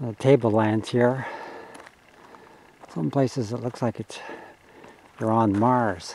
the tablelands here. Some places it looks like it's you're on Mars.